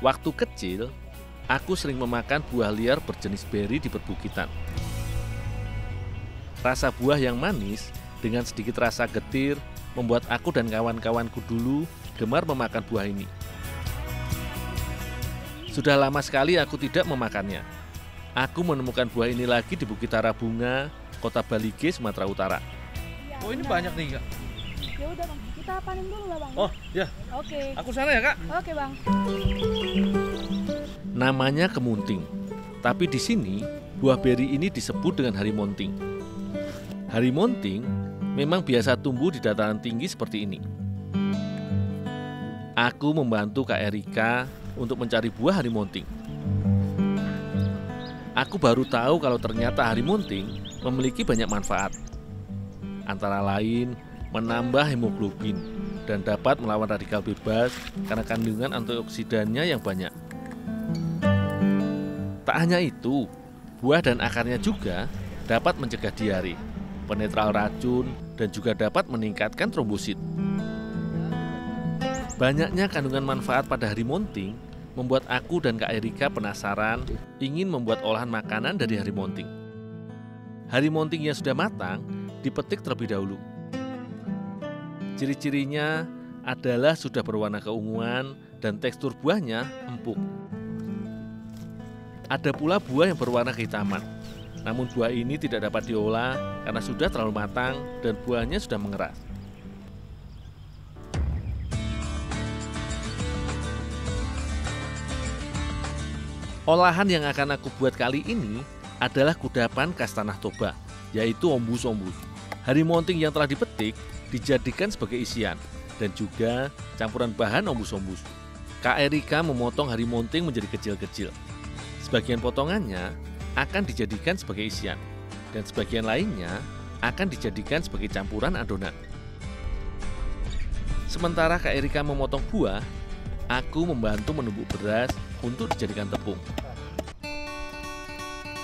Waktu kecil, aku sering memakan buah liar berjenis beri di perbukitan. Rasa buah yang manis dengan sedikit rasa getir membuat aku dan kawan-kawanku dulu gemar memakan buah ini. Sudah lama sekali aku tidak memakannya. Aku menemukan buah ini lagi di Bukit Tarabunga, Kota Balige, Sumatera Utara. Oh ini banyak nih kak. Ya udah bang, kita panen dulu lah bang. Oh ya, Oke. aku sana ya kak. Oke bang. Namanya kemunting. Tapi di sini, buah beri ini disebut dengan harimonting. Harimonting memang biasa tumbuh di dataran tinggi seperti ini. Aku membantu Kak Erika untuk mencari buah harimonting. Aku baru tahu kalau ternyata harimonting memiliki banyak manfaat. Antara lain, menambah hemoglobin dan dapat melawan radikal bebas karena kandungan antioksidannya yang banyak. Tak hanya itu, buah dan akarnya juga dapat mencegah diare, penetral racun, dan juga dapat meningkatkan trombosit. Banyaknya kandungan manfaat pada harimonting membuat aku dan Kak Erika penasaran ingin membuat olahan makanan dari harimonting. Harimonting yang sudah matang dipetik terlebih dahulu. Ciri-cirinya adalah sudah berwarna keunguan dan tekstur buahnya empuk. Ada pula buah yang berwarna kehitaman. Namun buah ini tidak dapat diolah karena sudah terlalu matang dan buahnya sudah mengeras. Olahan yang akan aku buat kali ini adalah kudapan khas Tanah Toba, yaitu ombus-ombus. Harimonting yang telah dipetik dijadikan sebagai isian dan juga campuran bahan ombus-ombus. Kak Erika memotong harimonting menjadi kecil-kecil. Sebagian potongannya akan dijadikan sebagai isian dan sebagian lainnya akan dijadikan sebagai campuran adonan. Sementara Kak Erika memotong buah, aku membantu menumbuk beras untuk dijadikan tepung.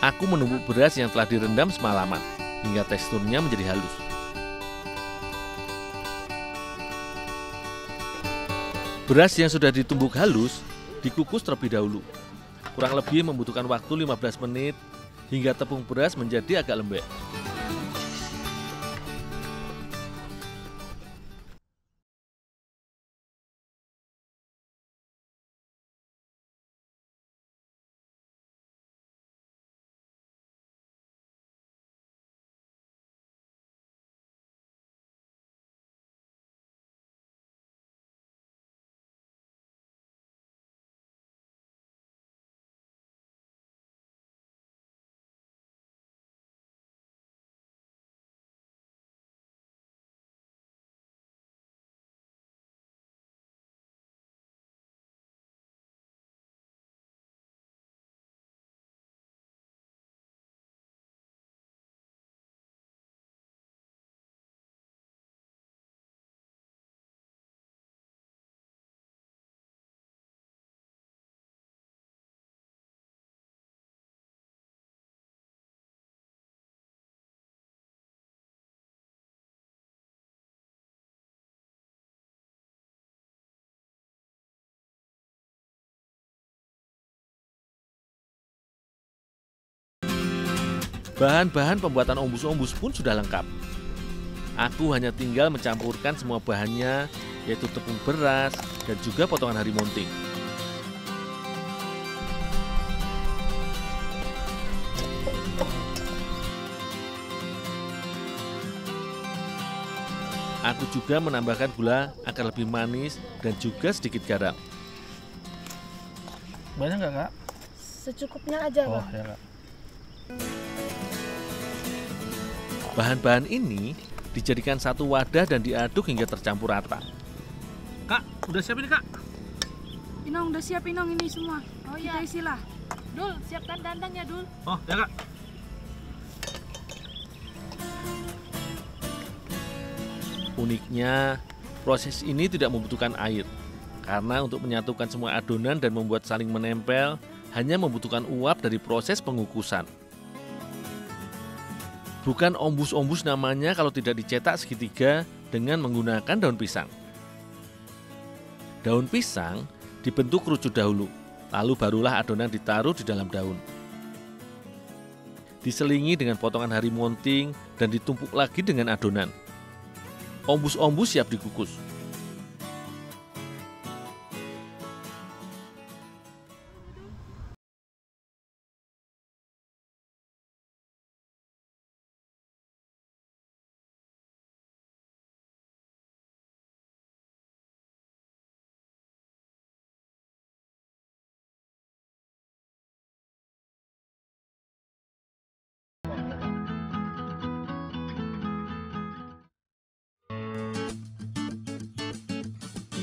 Aku menumbuk beras yang telah direndam semalaman hingga teksturnya menjadi halus. Beras yang sudah ditumbuk halus dikukus terlebih dahulu. Kurang lebih membutuhkan waktu 15 menit hingga tepung beras menjadi agak lembek. Bahan-bahan pembuatan ombus-ombus pun sudah lengkap. Aku hanya tinggal mencampurkan semua bahannya, yaitu tepung beras dan juga potongan harimonting. Aku juga menambahkan gula agar lebih manis dan juga sedikit garam. Banyak nggak kak? Secukupnya aja Oh ya kak. Bahan-bahan ini dijadikan satu wadah dan diaduk hingga tercampur rata. Kak, udah siap ini kak? Inong udah siap Inong ini semua. Oh Kita iya. isilah. Dul, siapkan dandang ya Dul. Oh ya kak. Uniknya, proses ini tidak membutuhkan air. Karena untuk menyatukan semua adonan dan membuat saling menempel, hanya membutuhkan uap dari proses pengukusan. Bukan ombus-ombus namanya kalau tidak dicetak segitiga dengan menggunakan daun pisang. Daun pisang dibentuk kerucut dahulu, Lalu barulah adonan ditaruh di dalam daun. Diselingi dengan potongan hari monting dan ditumpuk lagi dengan adonan. Ombus-ombus siap dikukus.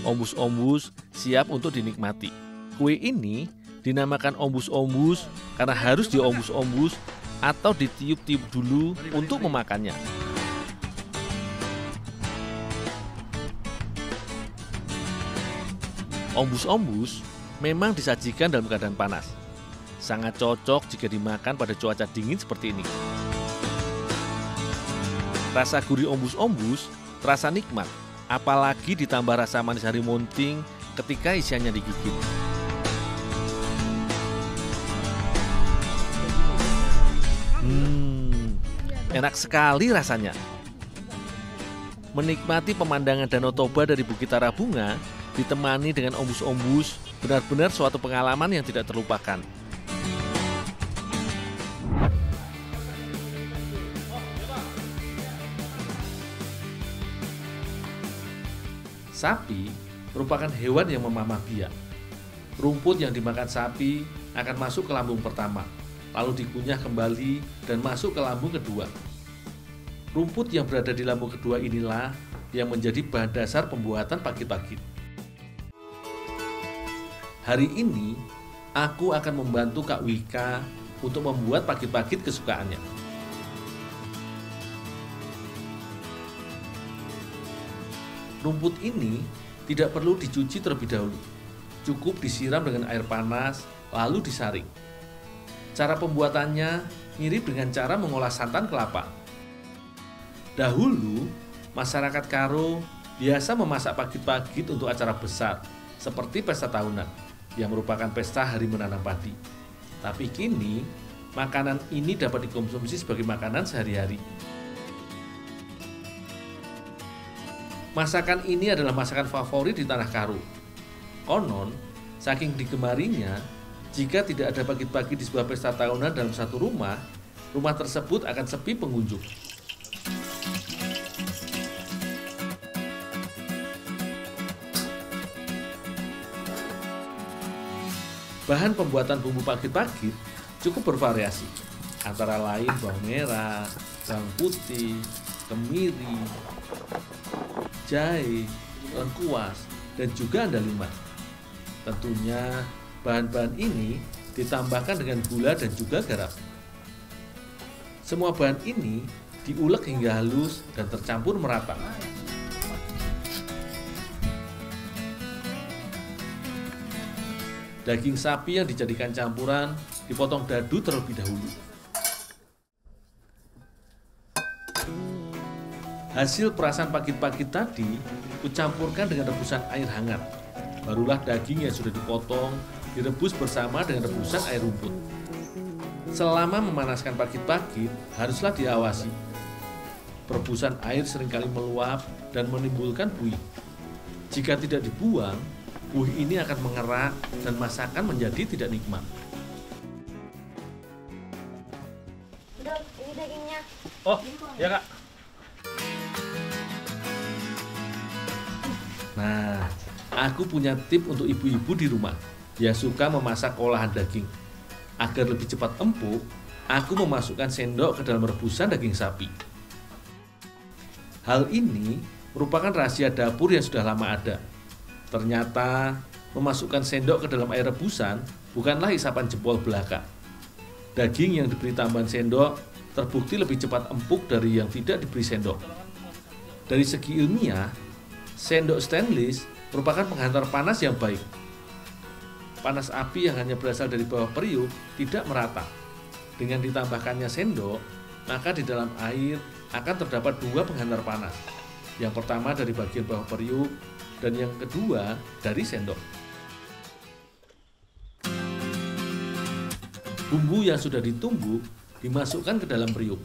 Ombus-ombus siap untuk dinikmati. Kue ini dinamakan ombus-ombus karena harus diombus-ombus atau ditiup-tiup dulu untuk memakannya. Ombus-ombus memang disajikan dalam keadaan panas. Sangat cocok jika dimakan pada cuaca dingin seperti ini. Rasa gurih ombus-ombus terasa nikmat, apalagi ditambah rasa manis hari monting ketika isiannya digigit. Hmm, enak sekali rasanya. Menikmati pemandangan Danau Toba dari Bukit Tarabunga ditemani dengan ombus-ombus benar-benar suatu pengalaman yang tidak terlupakan. Sapi merupakan hewan yang memamah biak. Rumput yang dimakan sapi akan masuk ke lambung pertama, lalu dikunyah kembali dan masuk ke lambung kedua. Rumput yang berada di lambung kedua inilah yang menjadi bahan dasar pembuatan pakit-pakit. Hari ini, aku akan membantu Kak Wika untuk membuat pakit-pakit kesukaannya. Rumput ini tidak perlu dicuci terlebih dahulu. Cukup disiram dengan air panas, lalu disaring. Cara pembuatannya mirip dengan cara mengolah santan kelapa. Dahulu, masyarakat Karo biasa memasak pagit-pagit untuk acara besar, seperti pesta tahunan, yang merupakan pesta hari menanam padi. Tapi kini, makanan ini dapat dikonsumsi sebagai makanan sehari-hari. Masakan ini adalah masakan favorit di tanah Karo. Konon, saking digemarinya, jika tidak ada pagi-pagi di sebuah pesta tahunan dalam satu rumah, rumah tersebut akan sepi pengunjung. Bahan pembuatan bumbu pagit-pagit cukup bervariasi, antara lain bawang merah, bawang putih, kemiri, jahe, lengkuas, dan juga andaliman. Tentunya bahan-bahan ini ditambahkan dengan gula dan juga garam. Semua bahan ini diulek hingga halus dan tercampur merata. Daging sapi yang dijadikan campuran dipotong dadu terlebih dahulu. Hasil perasan pagit-pagit tadi kucampurkan dengan rebusan air hangat. Barulah daging yang sudah dipotong direbus bersama dengan rebusan air rumput. Selama memanaskan pagit-pagit haruslah diawasi. Perebusan air sering kali meluap dan menimbulkan buih. Jika tidak dibuang, buih ini akan mengerak dan masakan menjadi tidak nikmat. Dul, ini dagingnya. Oh, ya kak. Nah, aku punya tip untuk ibu-ibu di rumah yang suka memasak olahan daging. Agar lebih cepat empuk, aku memasukkan sendok ke dalam rebusan daging sapi. Hal ini merupakan rahasia dapur yang sudah lama ada. Ternyata memasukkan sendok ke dalam air rebusan bukanlah isapan jempol belaka. Daging yang diberi tambahan sendok terbukti lebih cepat empuk dari yang tidak diberi sendok. Dari segi ilmiah, sendok stainless merupakan penghantar panas yang baik. Panas api yang hanya berasal dari bawah periuk tidak merata. Dengan ditambahkannya sendok, maka di dalam air akan terdapat dua penghantar panas. Yang pertama dari bagian bawah periuk dan yang kedua dari sendok. Bumbu yang sudah ditumbuk dimasukkan ke dalam periuk.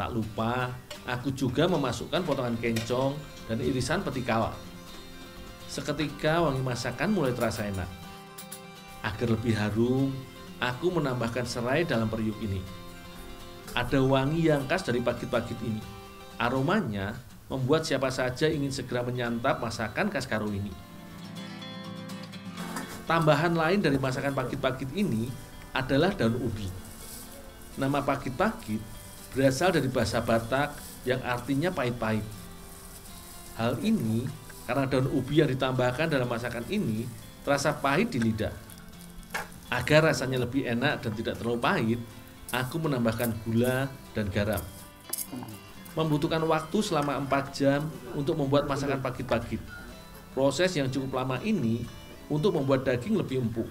Tak lupa, aku juga memasukkan potongan kencong dan irisan peti kawal. Seketika wangi masakan mulai terasa enak. Agar lebih harum, aku menambahkan serai dalam periuk ini. Ada wangi yang khas dari pagit-pagit ini. Aromanya membuat siapa saja ingin segera menyantap masakan khas Karo ini. Tambahan lain dari masakan pagit-pagit ini adalah daun ubi. Nama pagit-pagit berasal dari bahasa Batak yang artinya pahit-pahit. Hal ini karena daun ubi yang ditambahkan dalam masakan ini terasa pahit di lidah. Agar rasanya lebih enak dan tidak terlalu pahit, aku menambahkan gula dan garam. Membutuhkan waktu selama 4 jam untuk membuat masakan pagit-pagit. Proses yang cukup lama ini untuk membuat daging lebih empuk,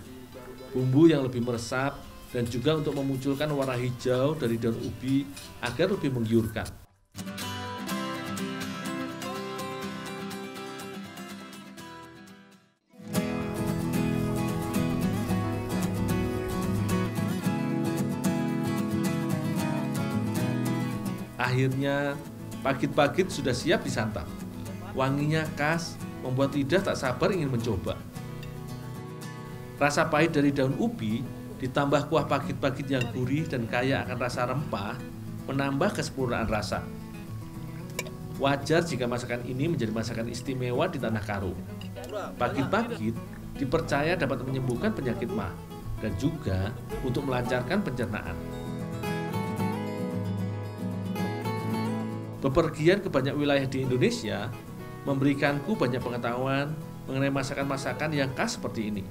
bumbu yang lebih meresap, dan juga untuk memunculkan warna hijau dari daun ubi agar lebih menggiurkan. Akhirnya, pagit-pagit sudah siap disantap. Wanginya khas, membuat lidah tak sabar ingin mencoba. Rasa pahit dari daun ubi ditambah kuah pagit-pagit yang gurih dan kaya akan rasa rempah menambah kesempurnaan rasa. Wajar jika masakan ini menjadi masakan istimewa di tanah Karo. Pagit-pagit dipercaya dapat menyembuhkan penyakit mah dan juga untuk melancarkan pencernaan. Bepergian ke banyak wilayah di Indonesia memberikanku banyak pengetahuan mengenai masakan-masakan yang khas seperti ini.